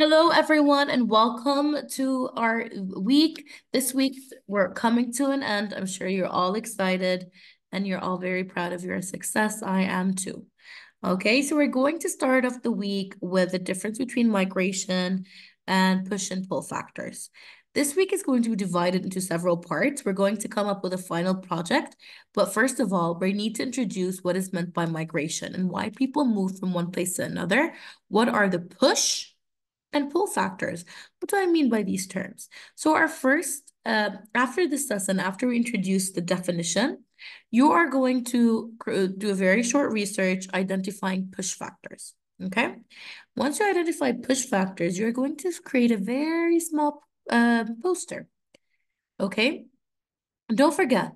Hello, everyone, and welcome to our week. This week, we're coming to an end. I'm sure you're all excited and you're all very proud of your success. I am too. Okay, so we're going to start off the week with the difference between migration and push and pull factors. This week is going to be divided into several parts. We're going to come up with a final project, but first of all, we need to introduce what is meant by migration and why people move from one place to another. What are the push and pull factors. What do I mean by these terms? So our first, uh, after this lesson, after we introduce the definition, you are going to do a very short research identifying push factors, okay? Once you identify push factors, you're going to create a very small uh, poster, okay? And don't forget,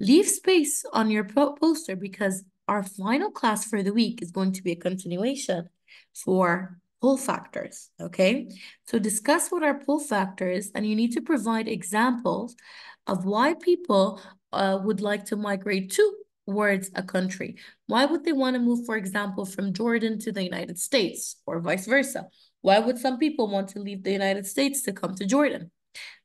leave space on your po poster because our final class for the week is going to be a continuation for pull factors, okay? So discuss what are pull factors and you need to provide examples of why people uh, would like to migrate towards a country. Why would they want to move, for example, from Jordan to the United States or vice versa? Why would some people want to leave the United States to come to Jordan?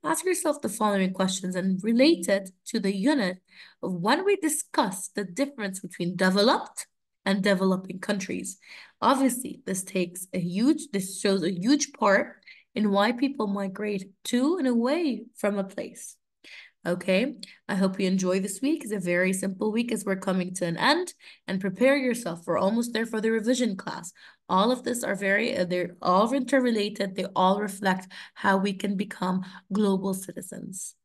Ask yourself the following questions and relate it to the unit of when we discuss the difference between developed and developing countries. Obviously, this takes a huge, this shows a huge part in why people migrate to and away from a place. Okay, I hope you enjoy this week. It's a very simple week as we're coming to an end and prepare yourself. We're almost there for the revision class. All of this are very, uh, they're all interrelated. They all reflect how we can become global citizens.